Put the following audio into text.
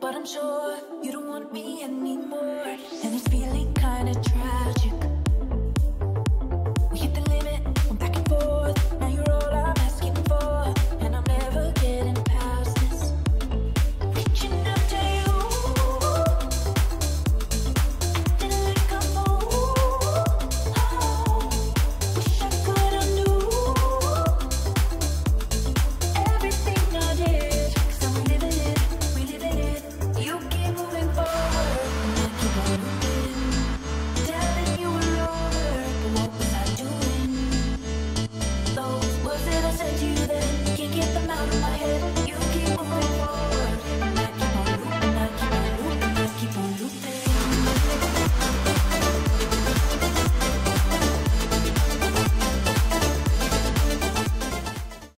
but I'm sure you don't want me anymore. And it's feeling. out of my head.